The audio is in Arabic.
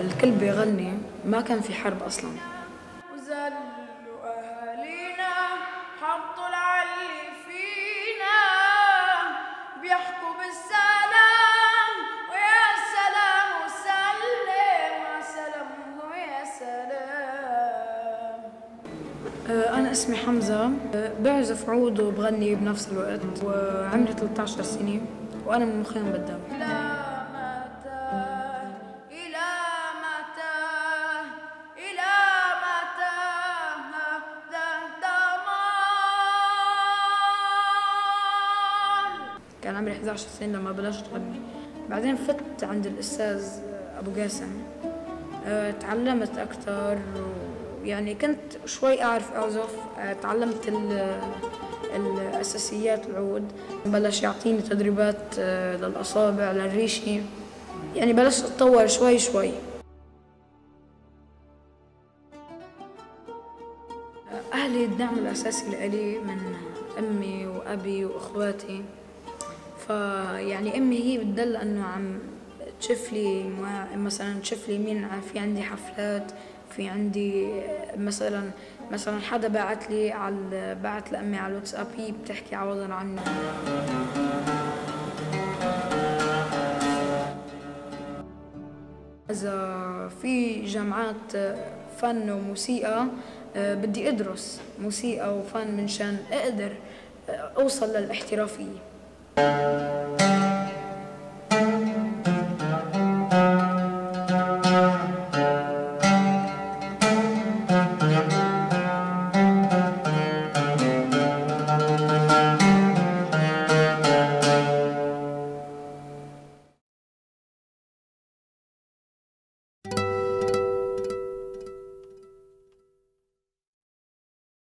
الكل بيغني ما كان في حرب أصلا. وزلوا أهالينا حطوا العلي فينا بيحكوا بالسلام. ويا سلام وسلم يا سلام ويا سلام. آه، أنا اسمي حمزة. آه، بعزف عود وبغني بنفس الوقت. وعمري 13 سنة. وأنا من مخيم بدام كان عمري 11 سنه لما بلشت غني بعدين فت عند الأستاذ أبو قاسم. آه، تعلمت أكثر يعني كنت شوي أعرف أعزف. آه، تعلمت ال- الأساسيات العود. بلش يعطيني تدريبات آه، للأصابع للريشه يعني بلشت أتطور شوي شوي. أهلي الدعم الأساسي لإلي من أمي وأبي وإخواتي. فيعني أمي هي بتدل إنه عم تشوف لي مثلا تشوف لي مين في عندي حفلات في عندي مثلا مثلا حدا بعت لي على بعت لأمي على الواتساب هي بتحكي عوضا عنه إذا في جامعات فن وموسيقى آه، بدي أدرس موسيقى وفن منشان أقدر أوصل للاحترافية. Thank you.